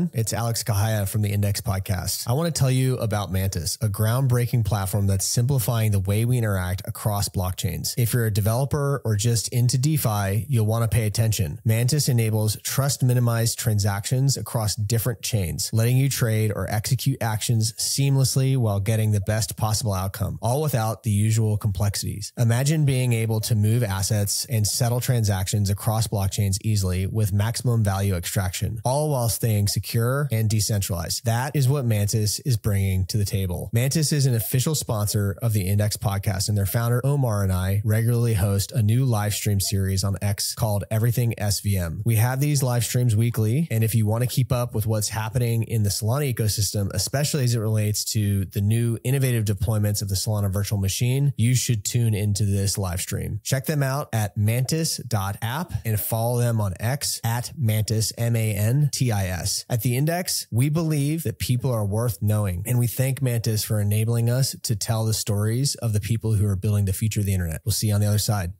everyone. It's Alex Kehaya from the Index Podcast. I want to tell you about Mantis, a groundbreaking platform that's simplifying the way we interact across blockchains. If you're a developer or just into DeFi, you'll want to pay attention. Mantis enables trust minimized transactions across different chains, letting you trade or execute actions seamlessly while getting the best possible outcome, all without the usual complexities. Imagine being able to move assets and settle transactions across blockchains easily with maximum value extraction, all while staying secure and decentralized. That is what Mantis is bringing to the table. Mantis is an official sponsor of the Index podcast, and their founder, Omar, and I regularly host a new live stream series on X called Everything SVM. We have these live streams weekly, and if you want to keep up with what's happening in the Solana ecosystem, especially as it relates to the new innovative deployments of the Solana virtual machine, you should tune into this live stream. Check them out at mantis.app and follow them on X at mantis, M A N T I S. At the index, we believe that people are worth knowing, and we thank Mantis for enabling us to tell the stories of the people who are building the future of the internet. We'll see you on the other side.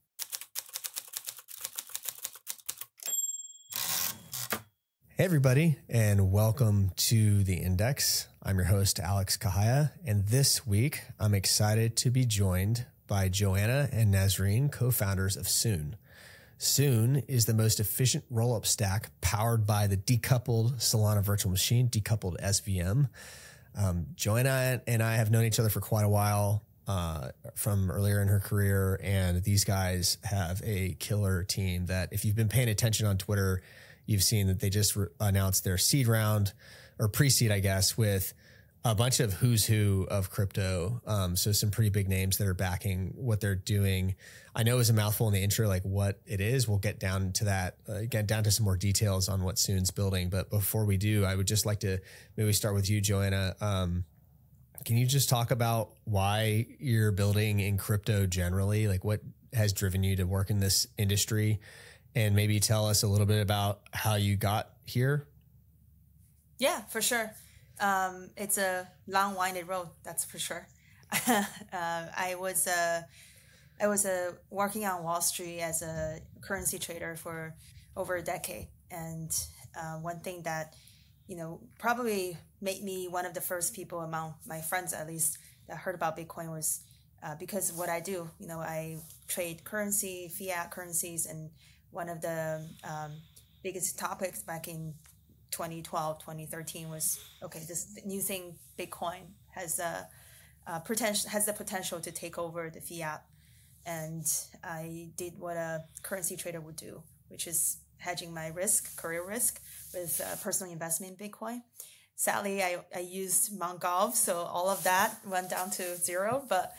Hey, everybody, and welcome to the Index. I'm your host, Alex Kehaya, and this week I'm excited to be joined by Joanna and Nazreen, co founders of Soon. Soon is the most efficient roll up stack powered by the decoupled Solana virtual machine, decoupled SVM. Um, Joanna and I have known each other for quite a while uh, from earlier in her career, and these guys have a killer team that, if you've been paying attention on Twitter, you've seen that they just announced their seed round or pre seed, I guess, with a bunch of who's who of crypto. Um, so some pretty big names that are backing what they're doing. I know it was a mouthful in the intro, like what it is. We'll get down to that, uh, get down to some more details on what Soon's building. But before we do, I would just like to maybe start with you, Joanna. Um, can you just talk about why you're building in crypto generally? Like what has driven you to work in this industry? And maybe tell us a little bit about how you got here. Yeah, for sure. Um, it's a long winded road, that's for sure. uh, I was uh, I was uh, working on Wall Street as a currency trader for over a decade, and uh, one thing that you know probably made me one of the first people among my friends, at least, that heard about Bitcoin was uh, because of what I do. You know, I trade currency, fiat currencies, and one of the um, biggest topics back in 2012, 2013 was okay. This new thing, Bitcoin, has a, a potential has the potential to take over the fiat, and I did what a currency trader would do, which is hedging my risk, career risk, with uh, personal investment in Bitcoin. Sadly, I, I used. Gox, so all of that went down to zero. But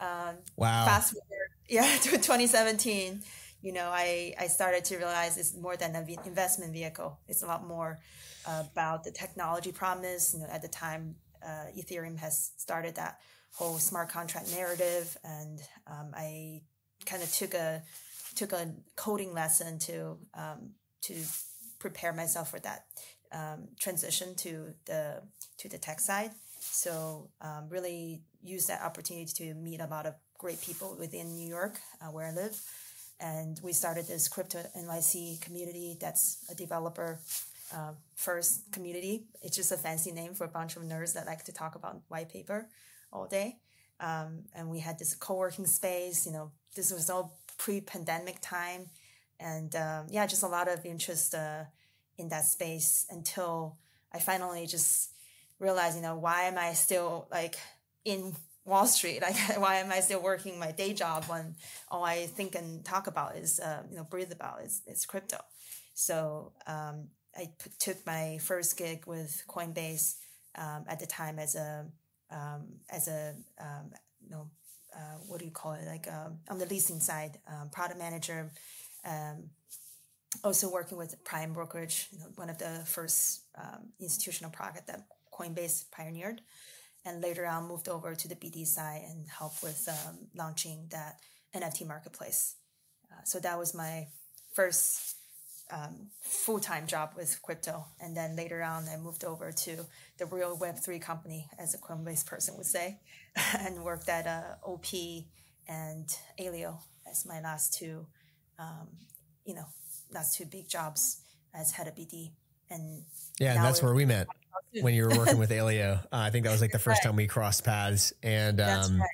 um, wow, fast forward, yeah, to 2017 you know, I, I started to realize it's more than an investment vehicle. It's a lot more uh, about the technology promise. You know, at the time, uh, Ethereum has started that whole smart contract narrative, and um, I kind of took a took a coding lesson to um, to prepare myself for that um, transition to the to the tech side. So um, really use that opportunity to meet a lot of great people within New York, uh, where I live and we started this crypto NYC community that's a developer uh, first community. It's just a fancy name for a bunch of nerds that like to talk about white paper all day. Um, and we had this co-working space, you know, this was all pre-pandemic time. And um, yeah, just a lot of interest uh, in that space until I finally just realized, you know, why am I still like in Wall Street. Like, why am I still working my day job when all I think and talk about is, uh, you know, breathe about is, is crypto? So um, I p- took my first gig with Coinbase um, at the time as a um, as a um, you know uh, what do you call it like um, on the leasing side, um, product manager. also working with Prime Brokerage, you know, one of the first institutional product that Coinbase pioneered and later on moved over to the BD side and helped with um, launching that NFT marketplace. Uh, so that was my first um, full time job with crypto. And then later on, I moved over to the real Web3 company, as a Coinbase person would say, and worked at uh, OP and Aleo as my last two, um, you know, last two big jobs as head of BD. And yeah, and that's where we met when you were working with Aleo. Uh, I think that was like the first right. time we crossed paths, and um, right.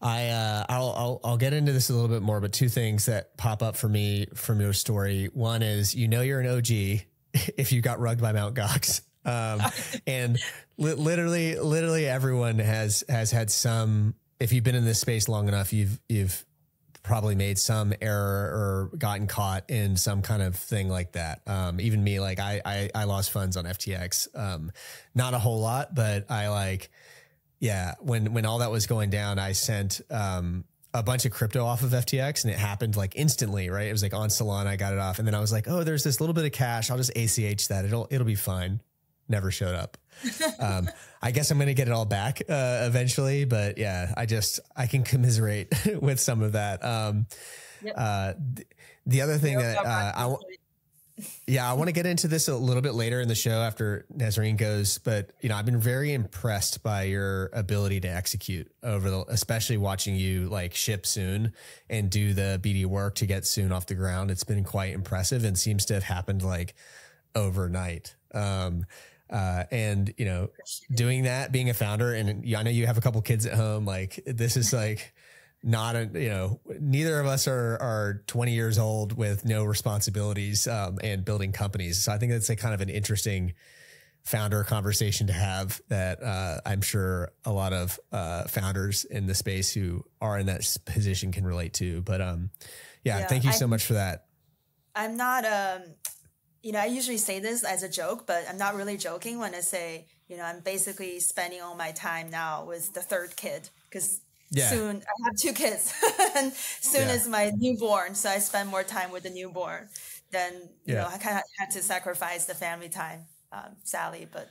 I uh, I'll, I'll I'll get into this a little bit more, but two things that pop up for me from your story. One is you know you're an OG if you got rugged by Mount Gox. Um, and li- literally, literally everyone has has had some. If you've been in this space long enough, you've you've probably made some error or gotten caught in some kind of thing like that. Um, even me, like I, I, I lost funds on FTX. Um, not a whole lot, but I like, yeah, when, when all that was going down, I sent, um, a bunch of crypto off of FTX and it happened like instantly, right? It was like on Solana, I got it off. And then I was like, oh, there's this little bit of cash. I'll just ACH that. It'll, it'll be fine. Never showed up. um, I guess I'm going to get it all back uh, eventually, but yeah, I just I can commiserate with some of that. Um, yep. uh, th- the other thing that uh, I want, yeah, I want to get into this a little bit later in the show after Nazreen goes, but you know, I've been very impressed by your ability to execute over the, especially watching you like ship soon and do the BD work to get soon off the ground. It's been quite impressive and seems to have happened like overnight. Um, uh, and you know, doing that, being a founder, and I know you have a couple kids at home. Like this is like not a you know, neither of us are are 20 years old with no responsibilities um, and building companies. So I think that's a kind of an interesting founder conversation to have that uh, I'm sure a lot of uh, founders in the space who are in that position can relate to. But um, yeah, yeah thank you so I, much for that. I'm not um you know, I usually say this as a joke, but I'm not really joking when I say, you know, I'm basically spending all my time now with the third kid because yeah. soon I have two kids, and soon yeah. is my newborn, so I spend more time with the newborn. Then you yeah. know, I kind of had to sacrifice the family time, um, Sally, but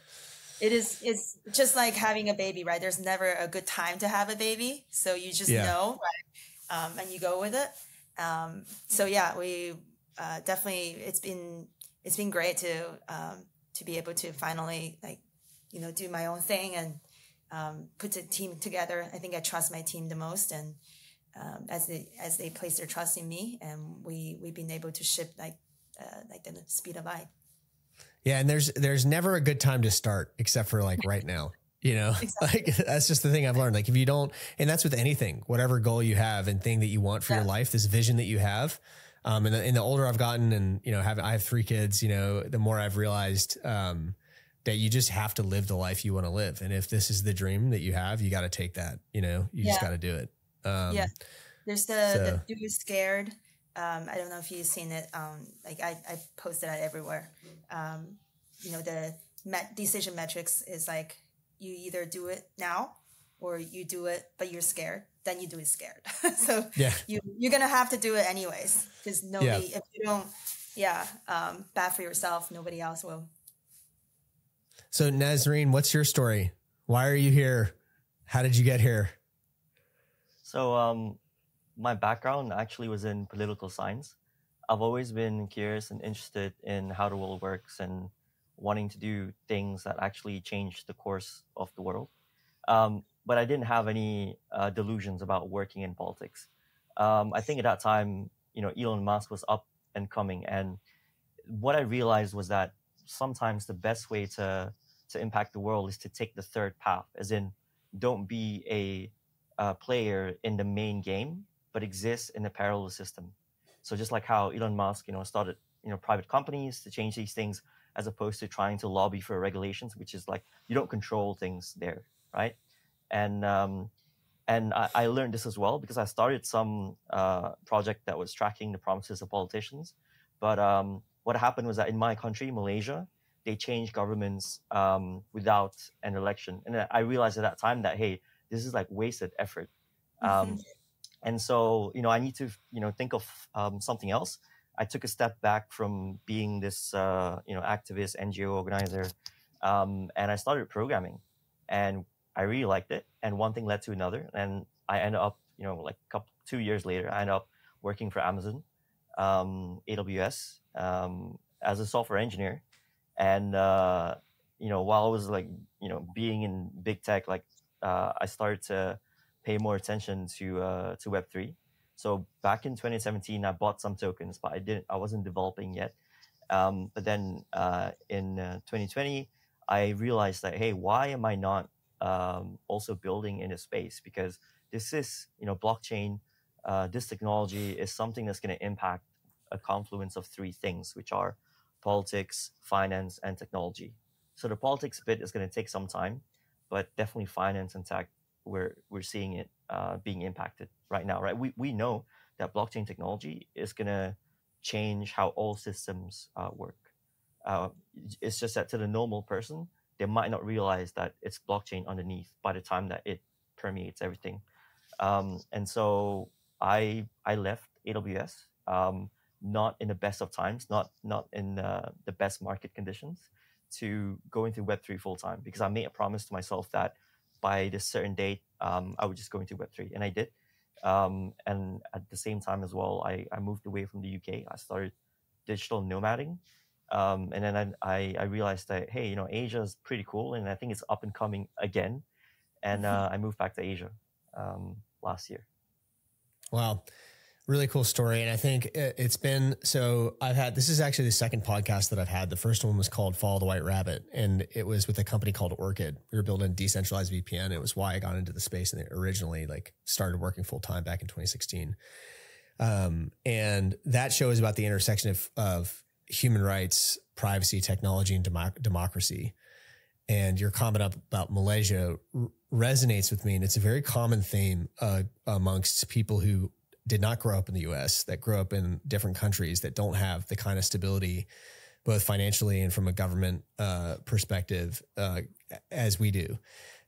it is it's just like having a baby, right? There's never a good time to have a baby, so you just know, right? Um, and you go with it. Um, so yeah, we uh, definitely it's been it's been great to um, to be able to finally like you know do my own thing and um, put the team together. I think I trust my team the most, and um, as they as they place their trust in me, and we we've been able to ship like uh, like the speed of light. Yeah, and there's there's never a good time to start except for like right now. You know, exactly. like that's just the thing I've learned. Like if you don't, and that's with anything, whatever goal you have and thing that you want for yeah. your life, this vision that you have, um, and the, and the older I've gotten and, you know, have, I have three kids, you know, the more I've realized, um, that you just have to live the life you want to live. And if this is the dream that you have, you got to take that, you know, you yeah. just got to do it. Um, yeah. There's the, so. the do scared. Um, I don't know if you've seen it. Um, like I, I posted that everywhere. Um, you know, the met decision metrics is like you either do it now or you do it, but you're scared then you do it scared. so yeah. you you're gonna have to do it anyways because nobody yeah. if you don't yeah um, bad for yourself nobody else will. So Nazreen, what's your story? Why are you here? How did you get here? So um, my background actually was in political science. I've always been curious and interested in how the world works and wanting to do things that actually change the course of the world. Um, but I didn't have any uh, delusions about working in politics. Um, I think at that time, you know, Elon Musk was up and coming, and what I realized was that sometimes the best way to to impact the world is to take the third path, as in, don't be a, a player in the main game, but exist in a parallel system. So just like how Elon Musk, you know, started you know private companies to change these things, as opposed to trying to lobby for regulations, which is like you don't control things there, right? And um, and I, I, learned this as well because I started some uh, project that was tracking the promises of politicians. But um, what happened was that in my country, Malaysia, they changed governments um, without an election, and I realized at that time that hey, this is like wasted effort. Mm-hmm. And so you know, I need to you know think of um, something else. I took a step back from being this uh, you know activist NGO organizer, um, and I started programming. And I really liked it, and one thing led to another, and I ended up, you know, like couple two years later, I ended up working for Amazon, um, AWS, um, as a software engineer, and uh, you know, while I was like, you know, being in big tech, like uh, I started to pay more attention to uh, to Web three. So back in 2017, I bought some tokens, but I didn't, I wasn't developing yet. Um, but then uh, in uh, 2020, I realized that hey, why am I not um, also building in a space? Because this is you know blockchain. Uh, this technology is something that's going to impact a confluence of three things, which are politics, finance, and technology. So the politics bit is going to take some time, but definitely finance and tech, we're we're seeing it uh, being impacted right now. Right, we we know that blockchain technology is going to change how all systems uh, work. Uh, it's just that to the normal person, they might not realize that it's blockchain underneath by the time that it permeates everything. Um, and so I I left AWS, um, not in the best of times, not not in uh, the best market conditions, to go into Web three full time because I made a promise to myself that by this certain date um, I would just go into Web three, and I did. Um, and at the same time as well, I, I moved away from the UK. I started digital nomading. Um, and then I, I, realized that, hey, you know, Asia is pretty cool. And I think it's up and coming again. And mm-hmm. uh, I moved back to Asia um, last year. Wow really cool story. And I think it's been so I've had this is actually the second podcast that I've had. The first one was called Follow the White Rabbit, and it was with a company called Orchid. We were building decentralized VPN. It was why I got into the space and originally like started working full time back in 2016. Um, and that show is about the intersection of, of human rights, privacy, technology, and democ- democracy. And your comment up about Malaysia r- resonates with me. And it's a very common theme uh, amongst people who did not grow up in the US, that grew up in different countries that don't have the kind of stability, both financially and from a government uh, perspective, uh, as we do.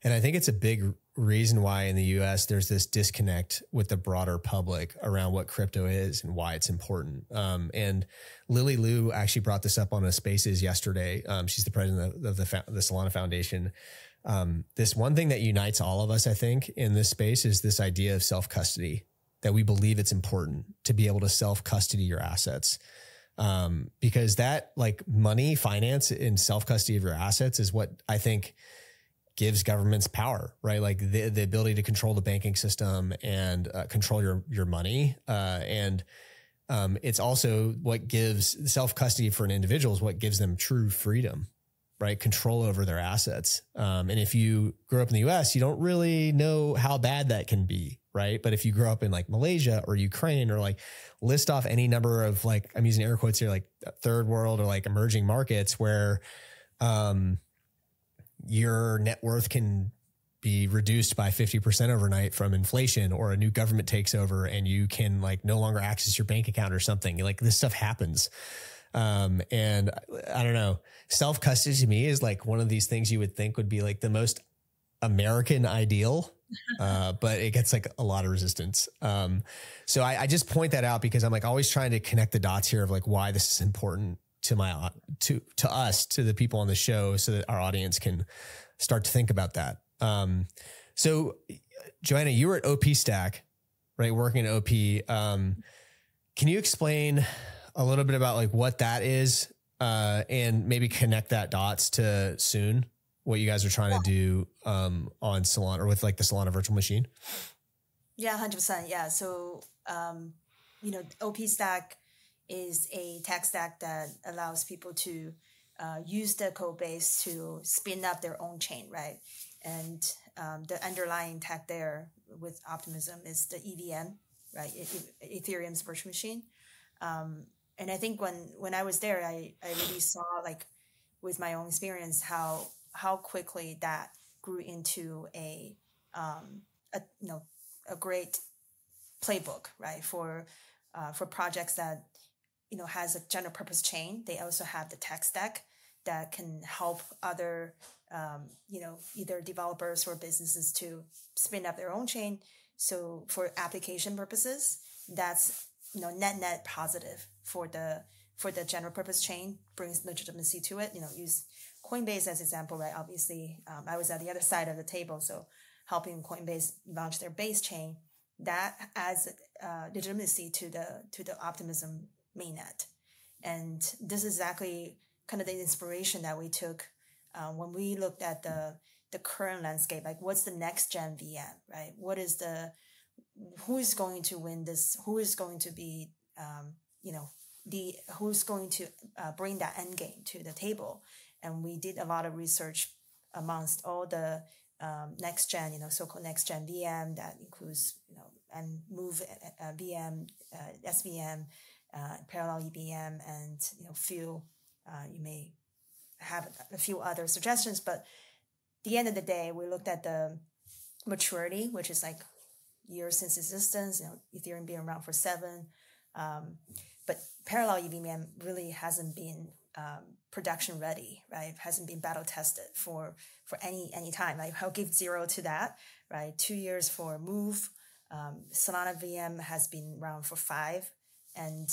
And I think it's a big reason why in the US there's this disconnect with the broader public around what crypto is and why it's important. Um, and Lily Liu actually brought this up on a Spaces yesterday. Um, she's the president of the, of the Solana Foundation. Um, this one thing that unites all of us, I think, in this space is this idea of self custody that we believe it's important to be able to self custody your assets. Um, because that like money, finance and self custody of your assets is what I think gives governments power, right? Like the, the ability to control the banking system and uh, control your, your money. Uh, and, um, it's also what gives self custody for an individual is what gives them true freedom, right? Control over their assets. Um, and if you grew up in the US, you don't really know how bad that can be, right? But if you grow up in like Malaysia or Ukraine or like list off any number of like, I'm using air quotes here, like third world or like emerging markets where, um, your net worth can be reduced by 50% overnight from inflation or a new government takes over and you can like no longer access your bank account or something. Like this stuff happens. Um, and I don't know, self custody to me is like one of these things you would think would be like the most American ideal uh, but it gets like a lot of resistance. Um, so I, I, just point that out because I'm like always trying to connect the dots here of like why this is important to my to to us to the people on the show so that our audience can start to think about that. Um, so Joanna, you were at OP Stack, right? Working at OP. Um, can you explain a little bit about like what that is uh, and maybe connect that dots to soon? what you guys are trying yeah. to do um, on Solana or with like the Solana virtual machine? Yeah, hundred percent. Yeah. So um, you know, OP Stack is a tech stack that allows people to uh, use the code base to spin up their own chain, right? And um, the underlying tech there with Optimism is the EVM, right? Ethereum's virtual machine. Um, and I think when when I was there, I I really saw like with my own experience how how quickly that grew into a, um, a you know a great playbook, right? For uh, for projects that you know has a general purpose chain. They also have the tech stack that can help other um, you know either developers or businesses to spin up their own chain. So for application purposes, that's you know net net positive for the for the general purpose chain brings legitimacy to it. You know, use Coinbase as example, right? Obviously, um, I was at the other side of the table, so helping Coinbase launch their base chain that adds uh, legitimacy to the to the Optimism mainnet, and this is exactly kind of the inspiration that we took uh, when we looked at the the current landscape. Like, what's the next gen VM, right? What is the who is going to win this? Who is going to be, um, you know, the who's going to uh, bring that end game to the table. And we did a lot of research amongst all the um, next gen, you know, so-called next gen VM that includes, you know, and move uh, uh VM, uh, SVM, uh, parallel EVM, and you know, few. Uh, you may have a few other suggestions, but the end of the day, we looked at the maturity, which is like years since existence. You know, Ethereum being around for seven, um, but parallel EVM really hasn't been um, production ready, right? Hasn't been battle tested for for any any time. Like I'll give zero to that, right? Two years for Move. Um, Solana VM has been around for five, and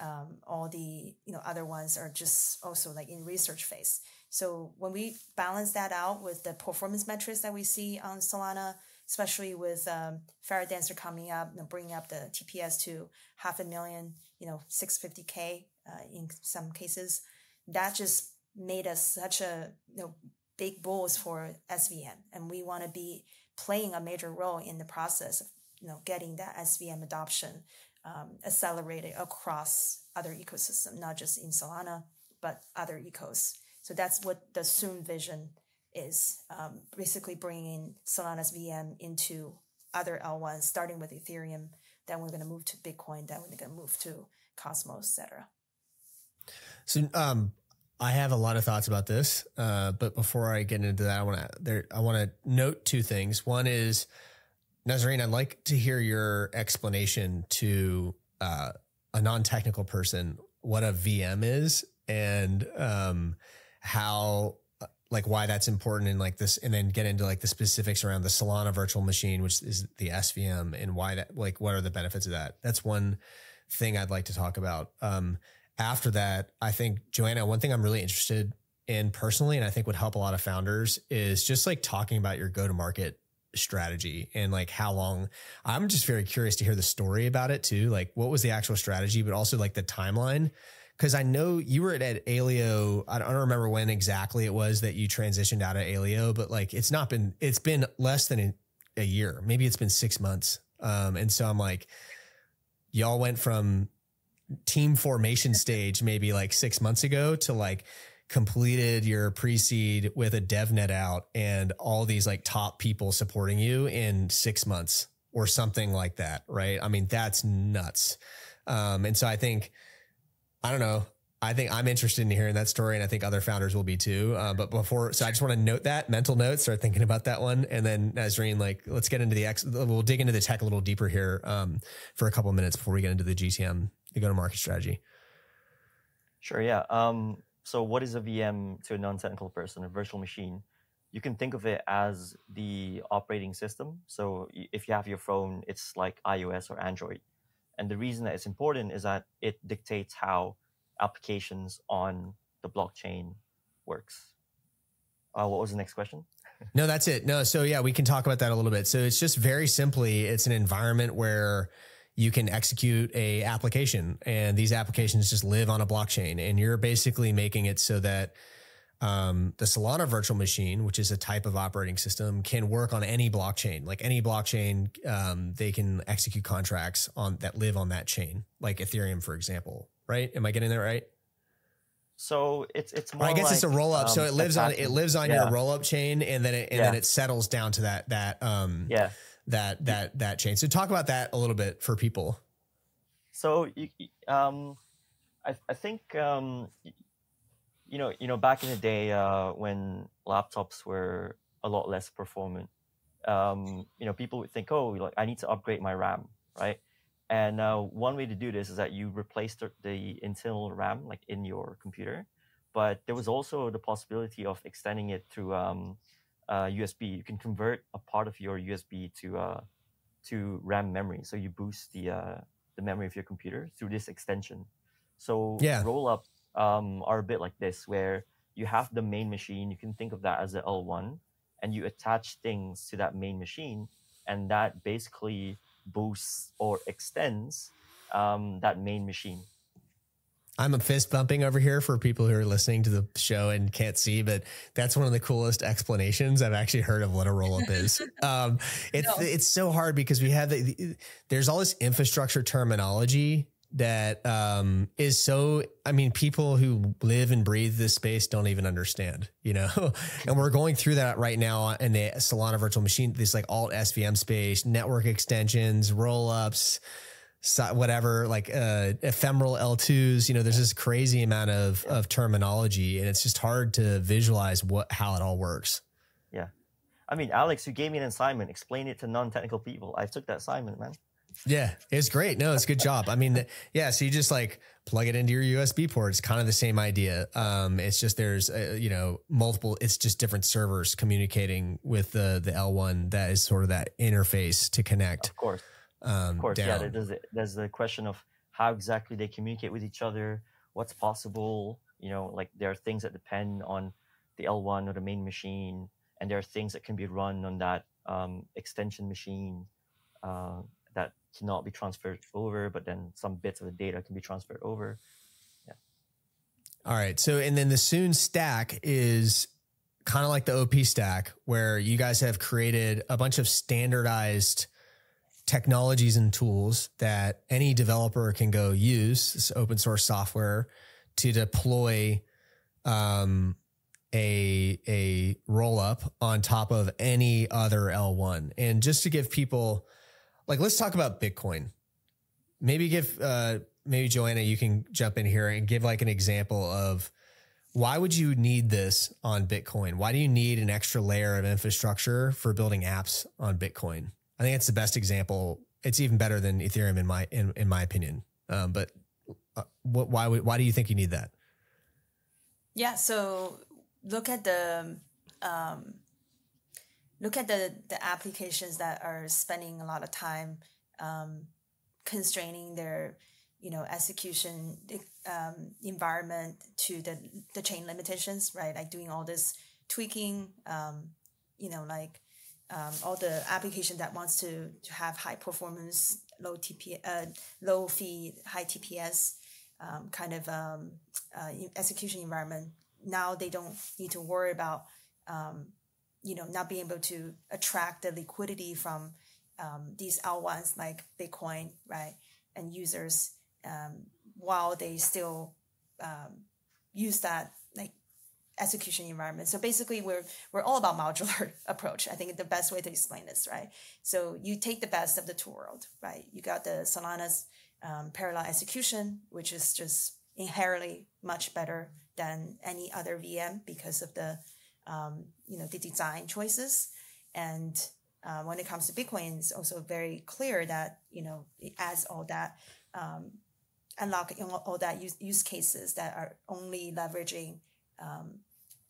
um, all the you know other ones are just also like in research phase. So when we balance that out with the performance metrics that we see on Solana, especially with um, Firedancer coming up, you know, bringing up the TPS to half a million, you know, 650k uh, in some cases, that just made us such a you know big bulls for SVM, and we want to be playing a major role in the process of you know getting that SVM adoption um, accelerated across other ecosystem, not just in Solana but other ecos. So that's what the soon vision is. Um, basically bringing Solana's VM into other L1s, starting with Ethereum. Then we're going to move to Bitcoin. Then we're going to move to Cosmos, etc. So um, I have a lot of thoughts about this, uh, but before I get into that, I want to. I want to note two things. One is Nazreen. I'd like to hear your explanation to uh, a non-technical person what a VM is and um, how like why that's important and like this and then get into like the specifics around the Solana virtual machine which is the SVM and why that like what are the benefits of that that's one thing I'd like to talk about um, after that, I think Joanna, one thing I'm really interested in personally, and I think would help a lot of founders is just like talking about your go to market strategy and like how long I'm just very curious to hear the story about it too. Like what was the actual strategy, but also like the timeline. Cause I know you were at Aleo. I don't remember when exactly it was that you transitioned out of Aleo, but like it's not been, it's been less than a, a year. Maybe it's been six months. Um, and so I'm like, y'all went from team formation stage maybe like six months ago to like completed your pre-seed with a devnet out and all these like top people supporting you in six months or something like that. Right. I mean, that's nuts. Um, and so I think, I don't know. I think I'm interested in hearing that story, and I think other founders will be too. Uh, but before, so I just want to note that mental notes, start thinking about that one, and then Nazreen, like, let's get into the X. We'll dig into the tech a little deeper here um, for a couple of minutes before we get into the GTM the go to market strategy? Sure, yeah. Um, so, what is a VM to a non technical person, a virtual machine? You can think of it as the operating system. So, if you have your phone, it's like iOS or Android. And the reason that it's important is that it dictates how applications on the blockchain works. Uh, what was the next question? no, that's it. No, so yeah, we can talk about that a little bit. So it's just very simply, it's an environment where you can execute a application and these applications just live on a blockchain and you're basically making it so that um, the Solana virtual machine, which is a type of operating system, can work on any blockchain. Like any blockchain, um, they can execute contracts on that live on that chain, like Ethereum, for example. Right? Am I getting that right? So it's it's more. I guess like, it's a roll up. Um, so it lives on it lives on yeah. your roll up chain, and then it and yeah. then it settles down to that that um yeah that that that change. So talk about that a little bit for people. So um, I I think um, you know you know back in the day uh, when laptops were a lot less performant, um, you know people would think, oh, like I need to upgrade my RAM, right? And uh, one way to do this is that you replace the, the internal RAM like in your computer, but there was also the possibility of extending it through um, uh, USB. You can convert a part of your USB to uh, to RAM memory. So you boost the uh, the memory of your computer through this extension. So yeah. roll up um, are a bit like this, where you have the main machine. You can think of that as the L one, and you attach things to that main machine, and that basically boosts or extends um, that main machine. I'm a fist bumping over here for people who are listening to the show and can't see, but that's one of the coolest explanations I've actually heard of what a roll up is. Um, it's no. it's so hard because we have the, the, there's all this infrastructure terminology that um, is so. I mean, people who live and breathe this space don't even understand, you know. and we're going through that right now in the Solana virtual machine. This like alt SVM space, network extensions, roll ups, whatever, like uh, ephemeral L2s. You know, there's this crazy amount of of terminology, and it's just hard to visualize what how it all works. Yeah, I mean, Alex, who gave me an assignment, explain it to non technical people. I took that assignment, man. Yeah, it's great. No, it's a good job. I mean, yeah. So you just like plug it into your USB port. It's kind of the same idea. Um, it's just there's uh, you know multiple. It's just different servers communicating with the the L1. That is sort of that interface to connect. Of course. Um, of course. Down. Yeah. There's there's the question of how exactly they communicate with each other. What's possible? You know, like there are things that depend on the L1 or the main machine, and there are things that can be run on that um, extension machine. Uh, that cannot be transferred over, but then some bits of the data can be transferred over. Yeah. All right. So, and then the Soon stack is kind of like the OP stack, where you guys have created a bunch of standardized technologies and tools that any developer can go use this open source software to deploy um, a a roll up on top of any other L1. And just to give people like let's talk about Bitcoin. Maybe give uh maybe Joanna, you can jump in here and give like an example of why would you need this on Bitcoin? Why do you need an extra layer of infrastructure for building apps on Bitcoin? I think it's the best example. It's even better than Ethereum in my in, in my opinion. Um, but uh, what, why why do you think you need that? Yeah, so look at the um, look at the the applications that are spending a lot of time um, constraining their you know execution um, environment to the the chain limitations right like doing all this tweaking um, you know like um, all the application that wants to, to have high performance low TP uh, low fee high TPS um, kind of um, uh, execution environment now they don't need to worry about um, you know, not being able to attract the liquidity from um, these L1s like Bitcoin, right? And users, um, while they still use that execution environment. So basically, we're we're all about modular approach. I think the best way to explain this, right? So you take the best of the two world, right? You got the Solana's um, parallel execution, which is just inherently much better than any other VM because of the um, you know, the design choices. And uh, when it comes to Bitcoin, it's also very clear that, you know, it adds all that, um, unlock all that use, use cases that are only leveraging um,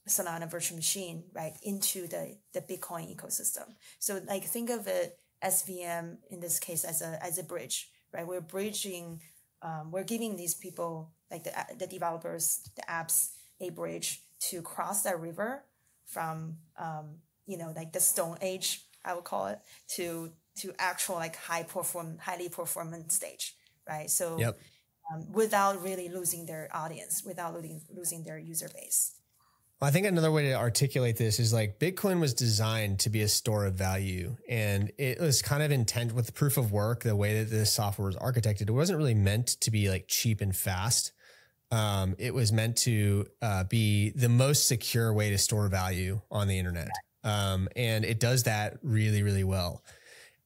Solana virtual machine, right, into the, the Bitcoin ecosystem. So like think of it SVM in this case as a, as a bridge, right? We're bridging, um, we're giving these people, like the, the developers, the apps, a bridge to cross that river from um, you know like the Stone Age, I would call it, to to actual like high perform highly performance stage, right? So yep. Um, without really losing their audience, without losing losing their user base. Well, I think another way to articulate this is like Bitcoin was designed to be a store of value, and it was kind of intent with proof of work. The way that this software was architected, it wasn't really meant to be like cheap and fast. Um, it was meant to uh, be the most secure way to store value on the internet. Um, and it does that really, really well.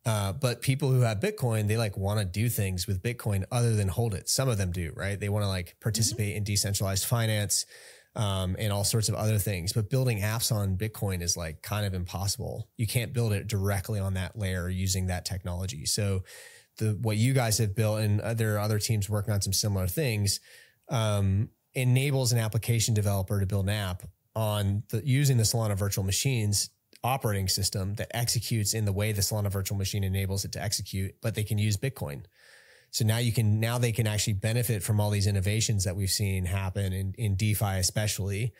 Uh, but people who have Bitcoin, they like want to do things with Bitcoin other than hold it. Some of them do, right? They want to like participate mm-hmm. in decentralized finance um, and all sorts of other things. But building apps on Bitcoin is like kind of impossible. You can't build it directly on that layer using that technology. So the what you guys have built, and there are other teams working on some similar things um, enables an application developer to build an app on the, using the Solana virtual machines operating system that executes in the way the Solana virtual machine enables it to execute, but they can use Bitcoin. So now you can, now they can actually benefit from all these innovations that we've seen happen in, in DeFi, especially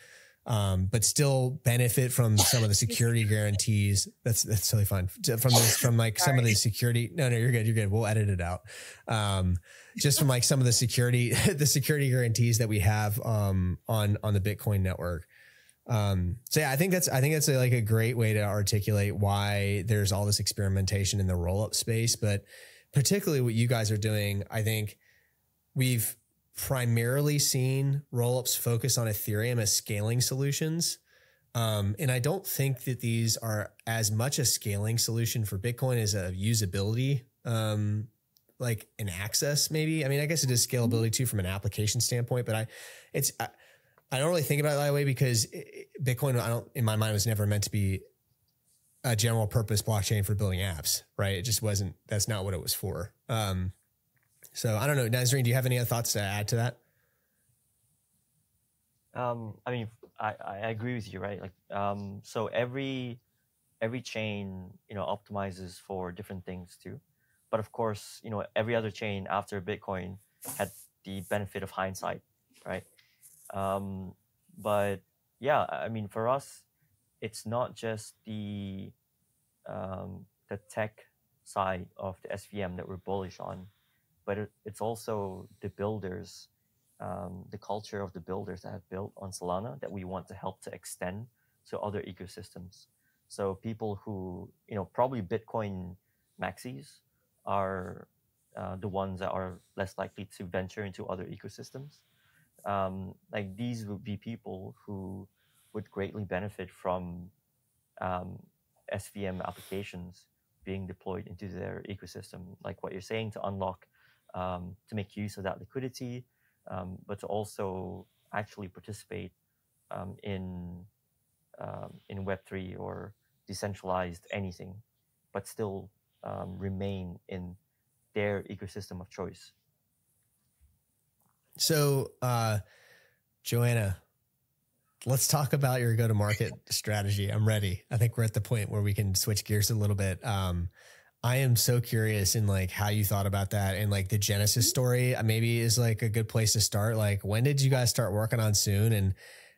um, but still benefit from some of the security guarantees. That's that's totally fine. From this, from like some of the security. No, no, you're good. You're good. We'll edit it out. Um, just from like some of the security, the security guarantees that we have um, on on the Bitcoin network. Um, so yeah, I think that's I think that's a, like a great way to articulate why there's all this experimentation in the roll up space, but particularly what you guys are doing, I think we've primarily seen rollups focus on Ethereum as scaling solutions. Um, and I don't think that these are as much a scaling solution for Bitcoin as a usability, um, like an access maybe. I mean, I guess it is scalability too from an application standpoint, but I, it's, I, I don't really think about it that way because Bitcoin, I don't, in my mind, was never meant to be a general purpose blockchain for building apps, right? It just wasn't, that's not what it was for. Um, so I don't know, Nazreen, do you have any other thoughts to add to that? Um, I mean, I, I agree with you, right? Like, um, so every every chain, you know, optimizes for different things too. But of course, you know, every other chain after Bitcoin had the benefit of hindsight, right? Um, but yeah, I mean, for us, it's not just the um, the tech side of the SVM that we're bullish on, but it, it's also the builders, um, the culture of the builders that have built on Solana that we want to help to extend to other ecosystems. So people who you know probably Bitcoin maxis are uh, the ones that are less likely to venture into other ecosystems. Um, like these would be people who would greatly benefit from um, SVM applications being deployed into their ecosystem, like what you're saying to unlock, um, to make use of that liquidity, um, but to also actually participate um, in um, in Web three or decentralized anything, but still remain in their ecosystem of choice. So, uh, Joanna, let's talk about your go to market strategy. I'm ready. I think we're at the point where we can switch gears a little bit. Um, I am so curious in like how you thought about that and like the Genesis story uh, maybe is like a good place to start. Like when did you guys start working on Soon and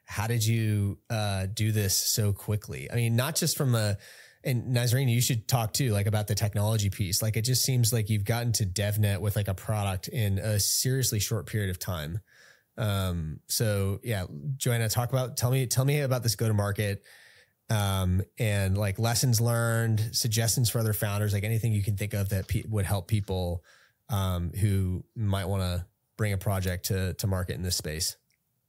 how did you uh, do this so quickly? I mean, not just from a and Nazreen, you should talk too, like about the technology piece. Like it just seems like you've gotten to DevNet with like a product in a seriously short period of time. Um, so yeah, Joanna, talk about, tell me, tell me about this go to market, um, and like lessons learned, suggestions for other founders, like anything you can think of that would help people, um, who might want to bring a project to, to market in this space.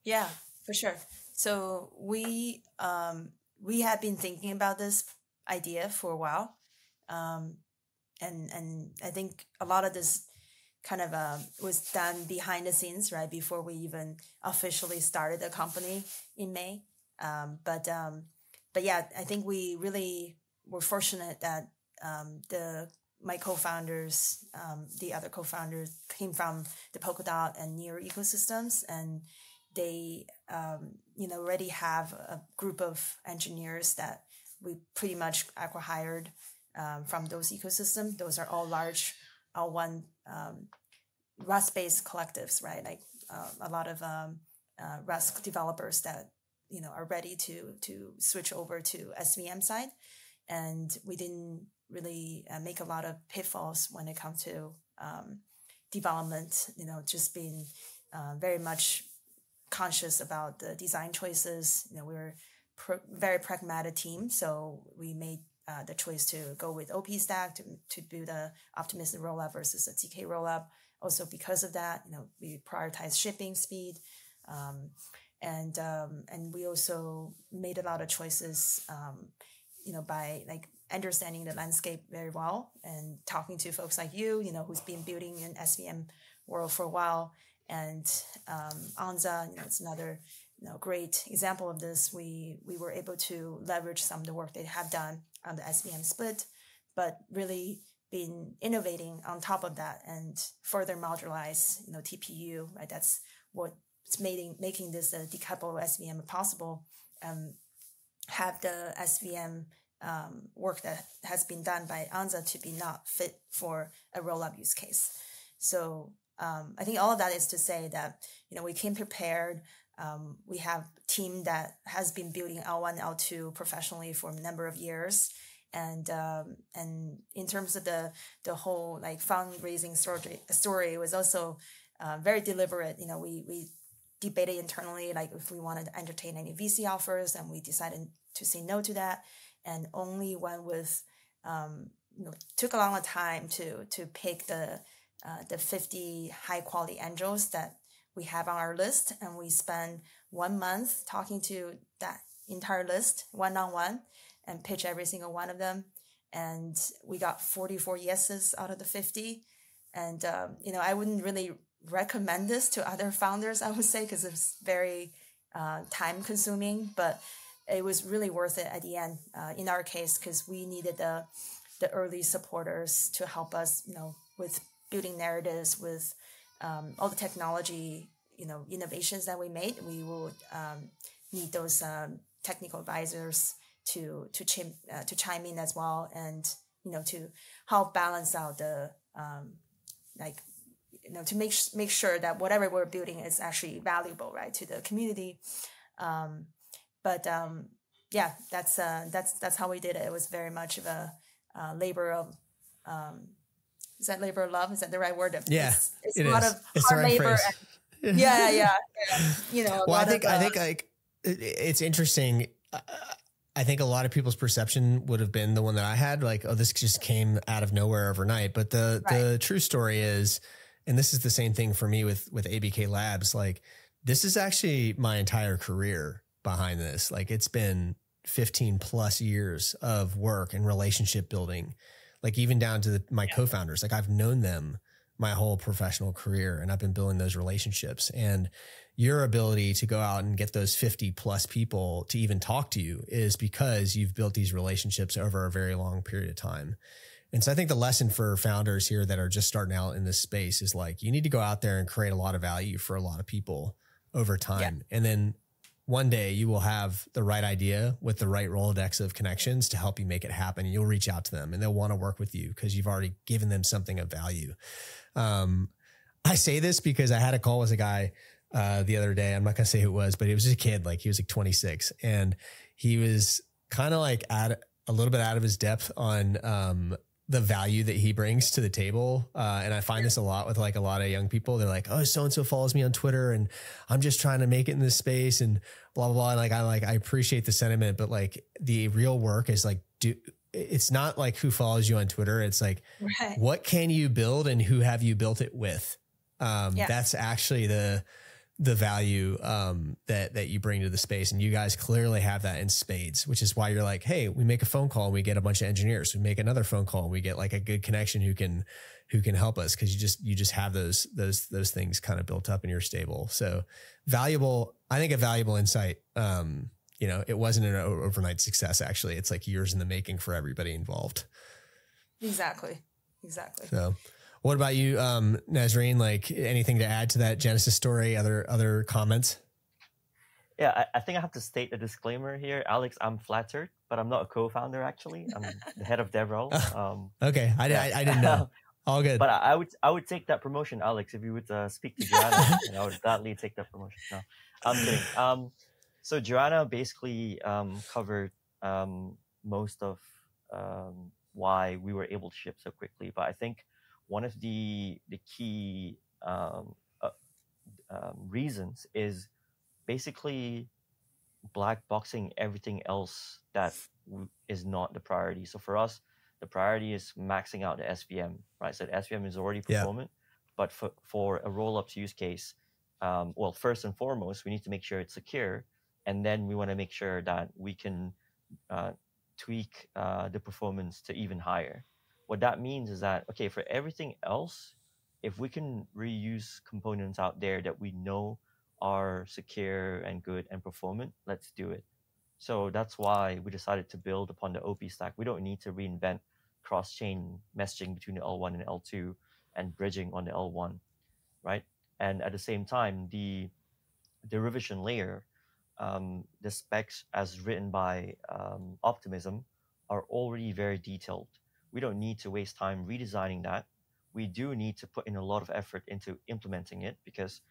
Yeah, for sure. So we, um, we have been thinking about this idea for a while. Um, and, and I think a lot of this kind of uh, was done behind the scenes, right? Before we even officially started the company in May. Um, but, um, but yeah, I think we really were fortunate that, um, the, my co-founders, um, the other co-founders came from the Polkadot and Near ecosystems and they, um, you know, already have a group of engineers that we pretty much acquired um, from those ecosystems. Those are all large L1 um, Rust-based collectives, right? Like uh, a lot of um, uh, Rust developers that you know are ready to to switch over to SVM side, and we didn't really uh, make a lot of pitfalls when it comes to um, development. You know, just being uh, very much conscious about the design choices. You know, we were pr- very pragmatic team, so we made uh, the choice to go with OP stack to, to build a optimistic rollup versus a ZK rollup. Also, because of that, you know, we prioritize shipping speed, um, and um, and we also made a lot of choices, um, you know, by like understanding the landscape very well and talking to folks like you, you know, who's been building in SVM world for a while, and um, Anza, you know, it's another you know, great example of this. We we were able to leverage some of the work they have done on the SVM split, but really been innovating on top of that and further modularize, you know, TPU, right? That's what's making making this a decoupled SVM possible. Um, have the SVM um, work that has been done by Anza to be not fit for a rollup use case. So um, I think all of that is to say that you know we came prepared. Um, we have team that has been building L1, L2 professionally for a number of years. And, um, and in terms of the, the whole like fundraising story, story was also, uh, very deliberate. You know, we, we debated internally, like if we wanted to entertain any VC offers and we decided to say no to that and only went with, um, you know, took a long time to, to pick the, uh, the 50 high quality angels that we have on our list. And we spend one month talking to that entire list one on one and pitch every single one of them. And we got 44 yeses out of the 50. And, um, you know, I wouldn't really recommend this to other founders, I would say, because it's very uh, time consuming, but it was really worth it at the end uh, in our case because we needed the the early supporters to help us, you know, with building narratives, with um, all the technology, you know, innovations that we made. We will um, need those um, technical advisors to to chim, uh, to chime in as well, and you know, to help balance out the um, like you know to make make sure that whatever we're building is actually valuable right to the community um, but um, yeah that's uh, that's that's how we did it it was very much of a uh, labor of is that labor of love is that the right word yeah it's, it's it a lot is. of it's hard right labor and, yeah, yeah yeah you know well i think of, i uh, think like it's interesting I think a lot of people's perception would have been the one that I had, like, oh, this just came out of nowhere overnight. But the the true story is, and this is the same thing for me with with ABK Labs. Like, this is actually my entire career behind this. Like, it's been 15 plus years of work and relationship building. Like, even down to the, my co-founders. Like, I've known them my whole professional career, and I've been building those relationships. And your ability to go out and get those 50 plus people to even talk to you is because you've built these relationships over a very long period of time. And so I think the lesson for founders here that are just starting out in this space is like, you need to go out there and create a lot of value for a lot of people over time. And then one day you will have the right idea with the right Rolodex of connections to help you make it happen. And you'll reach out to them and they'll want to work with you because you've already given them something of value. Um, I say this because I had a call with a guy uh, the other day. I'm not gonna say who it was, but he was just a kid, like he was like 26, and he was kind of like at a little bit out of his depth on um, the value that he brings to the table. Uh, and I find this a lot with like a lot of young people. They're like, "Oh, so and so follows me on Twitter, and I'm just trying to make it in this space," and blah blah blah. And like I like I appreciate the sentiment, but like the real work is like do. It's not like who follows you on Twitter. It's like right. what can you build and who have you built it with um, Yeah. that's actually the the value um, that that you bring to the space. And you guys clearly have that in spades which is why you're like hey we make a phone call and we get a bunch of engineers. We make another phone call and we get like a good connection who can who can help us because you just you just have those those those things kind of built up in your stable. So valuable i think a valuable insight um you know it wasn't an overnight success actually. It's like years in the making for everybody involved. Exactly. Exactly. So, what about you, um, Nazreen? Like anything to add to that Genesis story? Other other comments? Yeah, I, I think I have to state a disclaimer here, Alex. I'm flattered, but I'm not a co-founder. Actually, I'm the head of DevRel. Um, Okay, I, Yeah. I, I didn't know. All good. but I, I would I would take that promotion, Alex. If you would uh, speak to Joanna, and I would gladly take that promotion. No, I'm kidding. Um, so Joanna basically um, covered um, most of um, why we were able to ship so quickly. But I think one of the the key um, uh, um, reasons is basically black boxing everything else that w- is not the priority. So for us, the priority is maxing out the SVM, right? So the SVM is already Yeah. performant, but for, for a roll-ups use case, um, well, first and foremost, we need to make sure it's secure, and then we want to make sure that we can uh, tweak uh, the performance to even higher. What that means is that okay, for everything else, if we can reuse components out there that we know are secure and good and performant, let's do it. So that's why we decided to build upon the OP stack. We don't need to reinvent cross-chain messaging between the L1 and L2 and bridging on the L1, right? And at the same time, the derivation layer, um, the specs as written by um, Optimism are already very detailed. We don't need to waste time redesigning that. We do need to put in a lot of effort into implementing it because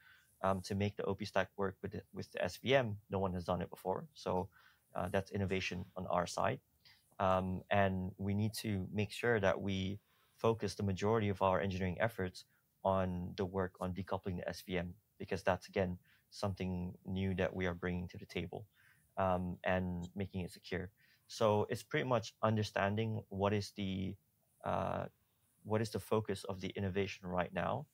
um, to make the OP stack work with the, with the SVM, no one has done it before. So uh, that's innovation on our side. Um, and we need to make sure that we focus the majority of our engineering efforts on the work on decoupling the SVM because that's again something new that we are bringing to the table um, and making it secure. So it's pretty much understanding what is the uh, what is the focus of the innovation right now,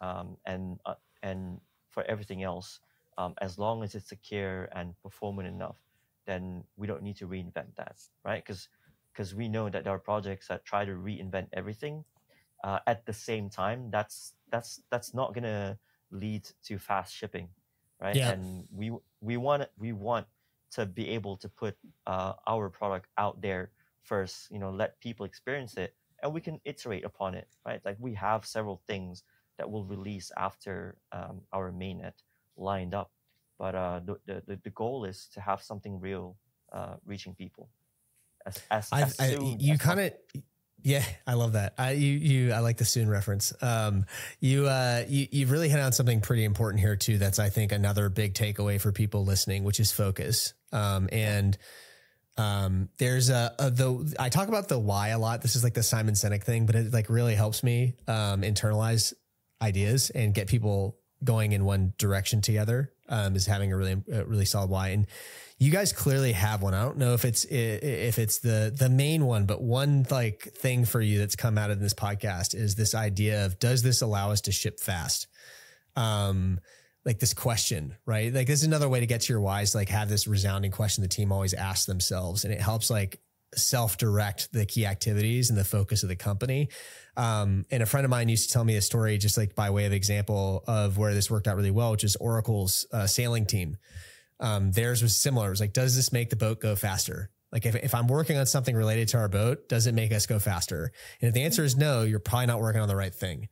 um, and uh, and for everything else, um, as long as it's secure and performant enough, then we don't need to reinvent that, right? Because because we know that there are projects that try to reinvent everything uh, at the same time. That's that's that's not gonna lead to fast shipping, right? Yeah. And we we want we want to be able to put uh, our product out there first. You know, let people experience it, and we can iterate upon it, right? Like we have several things that we'll release after um, our mainnet lined up, but uh, the, the the goal is to have something real uh, reaching people as as, I, as I, soon you kind of yeah i love that i you you i like the soon reference um you uh you you've really hit on something pretty important here too that's i think another big takeaway for people listening which is focus um and um there's a, a the i talk about the why a lot this is like the simon Sinek thing but it like really helps me um internalize ideas and get people going in one direction together um is having a really a really solid why and you guys clearly have one. I don't know if it's if it's the the main one, but one like thing for you that's come out of this podcast is this idea of does this allow us to ship fast? Um, like this question, right? Like this is another way to get to your whys. Like have this resounding question the team always asks themselves, and it helps like self direct the key activities and the focus of the company. Um, and a friend of mine used to tell me a story, just like by way of example of where this worked out really well, which is Oracle's uh, sailing team um, theirs was similar. It was like, does this make the boat go faster? Like if, if I'm working on something related to our boat, does it make us go faster? And if the answer is no, you're probably not working on the right thing.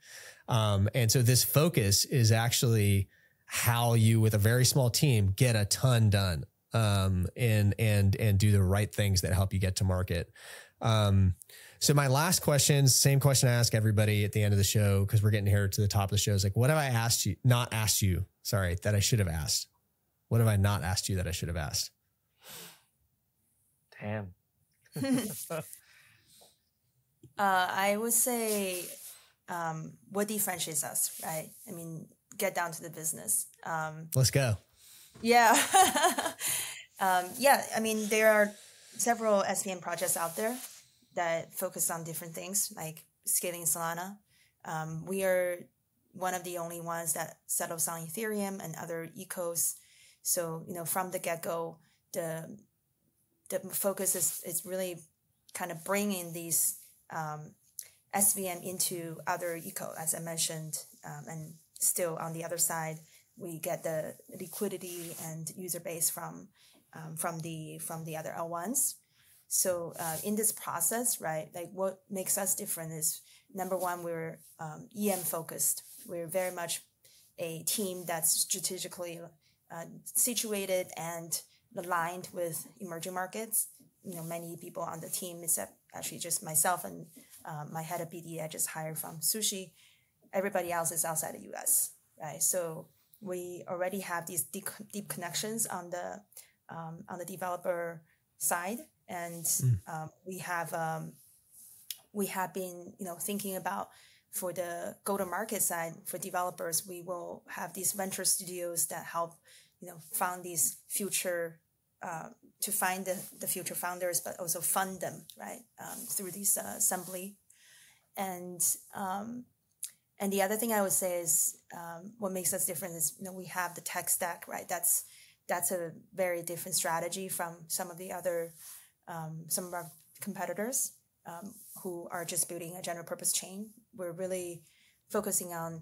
Um, and so this focus is actually how you, with a very small team, get a ton done. Um, and, and, and do the right things that help you get to market. Um, so my last question, same question I ask everybody at the end of the show, because we're getting here to the top of the show is like, what have I asked you, not asked you, sorry, that I should have asked? What have I not asked you that I should have asked? Damn. uh, I would say um, what differentiates us, right? I mean, get down to the business. Um, Let's go. Yeah. um, yeah, I mean, there are several SVM projects out there that focus on different things, like scaling Solana. Um, we are one of the only ones that settles on Ethereum and other ecos. So, you know, from the get go, the the focus is, is really kind of bringing these um, SVM into other eco, as I mentioned, um, and still on the other side, we get the liquidity and user base from um, from the from the other L1s. So uh, in this process, right, like what makes us different is number one, we're um, EM focused. We're very much a team that's strategically uh, situated and aligned with emerging markets. You know, many people on the team, except actually just myself and uh, my head of BD, I just hired from Sushi. Everybody else is outside the U.S. Right, so we already have these deep, deep connections on the um, on the developer side, and mm. um, we have um, we have been you know thinking about for the go to market side for developers, we will have these venture studios that help you know found these future uh, to find the, the future founders, but also fund them right um, through this uh, assembly, and um, and the other thing I would say is um, what makes us different is you know we have the tech stack right. That's that's a very different strategy from some of the other um, some of our competitors um, who are just building a general purpose chain. We're really focusing on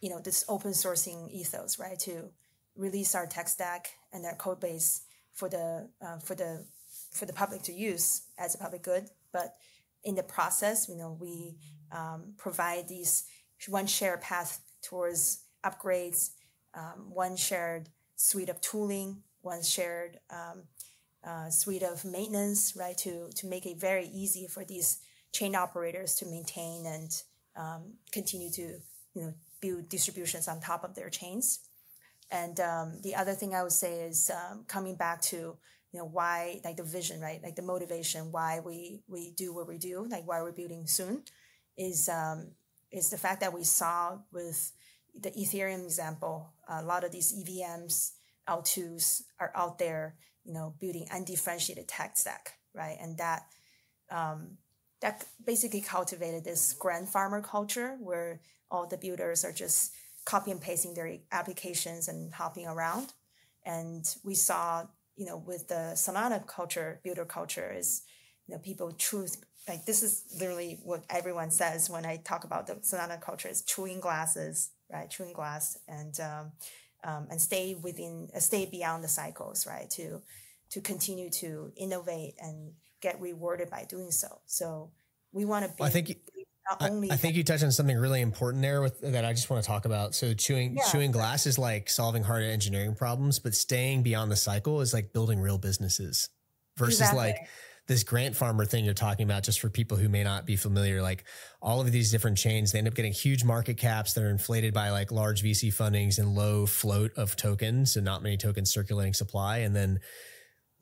you know this open sourcing ethos right to release our tech stack and our code base for the uh, for the for the public to use as a public good. But in the process, you know, we um, provide these one shared path towards upgrades, um, one shared suite of tooling, one shared um, uh, suite of maintenance, right? To to make it very easy for these chain operators to maintain and um, continue to you know build distributions on top of their chains. And um, the other thing I would say is um, coming back to you know why like the vision right like the motivation why we we do what we do like why we're building soon is um, is the fact that we saw with the Ethereum example a lot of these EVMs L2s are out there you know building undifferentiated tech stack right and that um, that basically cultivated this grant farmer culture where all the builders are just copy and pasting their applications and hopping around. And we saw, you know, with the Solana culture, builder culture is, you know, people choose like this is literally what everyone says when I talk about the Solana culture is chewing glasses, right? Chewing glass and um, um, and stay within, uh, stay beyond the cycles, right? To to continue to innovate and get rewarded by doing so. So we want to be. Well, I think I, I, think you touched on something really important there with that I just want to talk about. So chewing yeah. chewing glass is like solving hard engineering problems, but staying beyond the cycle is like building real businesses versus exactly. like this grant farmer thing you're talking about just for people who may not be familiar like all of these different chains they end up getting huge market caps that are inflated by like large vc fundings and low float of tokens and not many tokens circulating supply. And then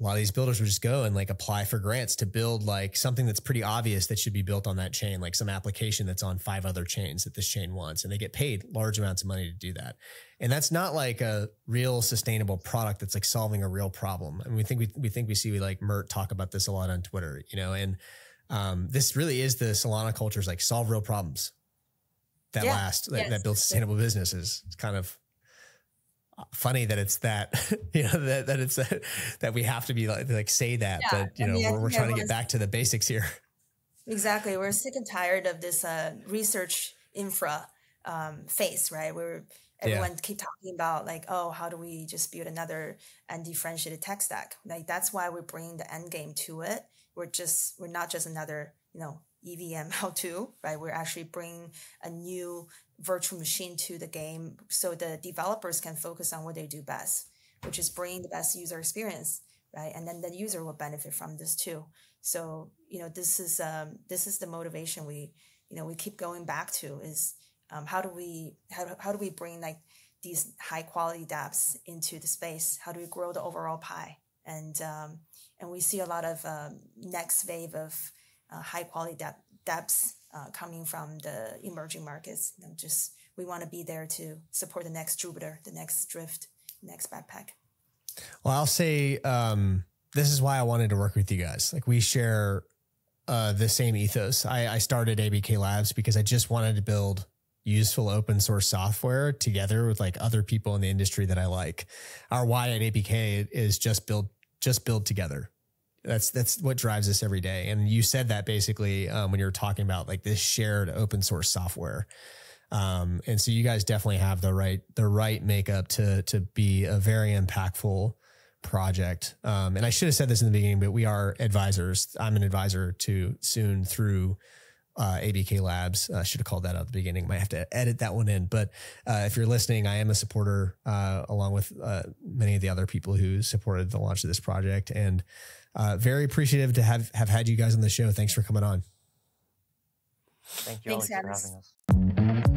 a lot of these builders would just go and like apply for grants to build like something that's pretty obvious that should be built on that chain, like some application that's on five other chains that this chain wants. And they get paid large amounts of money to do that. And that's not like a real sustainable product that's like solving a real problem. And we think we, we think we see we like Mert talk about this a lot on Twitter, you know, and um, this really is the Solana culture's like solve real problems that yeah. last, that, yes. that build sustainable businesses. It's kind of funny that it's that you know that, that it's that, that we have to be like, like say that yeah. but you know we're, we're trying to get back to the basics here exactly we're sick and tired of this uh, research infra um, face right we're everyone yeah. keep talking about like oh how do we just build another undifferentiated tech stack like that's why we're bringing the end game to it we're just we're not just another you know EVM how to, right? We're actually bringing a new virtual machine to the game so the developers can focus on what they do best, which is bringing the best user experience, right? And then the user will benefit from this too. So, you know, this is, um, this is the motivation we, you know, we keep going back to is, um, how do we, how, how do we bring like these high quality dApps into the space? How do we grow the overall pie? And, um, and we see a lot of, um, next wave of, uh, high quality dApps uh, coming from the emerging markets. Know, just we want to be there to support the next Jupiter, the next Drift, next Backpack. Well, I'll say um, this is why I wanted to work with you guys. Like we share uh, the same ethos. I, I started ABK Labs because I just wanted to build useful open source software together with like other people in the industry that I like. Our why at ABK is just build just build together. That's that's what drives us every day. And you said that basically um, when you were talking about like this shared open source software. Um, and so you guys definitely have the right the right makeup to to be a very impactful project. Um, and I should have said this in the beginning, but we are advisors. I'm an advisor to Soon through uh, ABK Labs. I uh, should have called that out at the beginning. Might have to edit that one in. But uh, if you're listening, I am a supporter uh, along with uh, many of the other people who supported the launch of this project. And uh, very appreciative to have have had you guys on the show. Thanks for coming on. Thank you Thanks, for having us.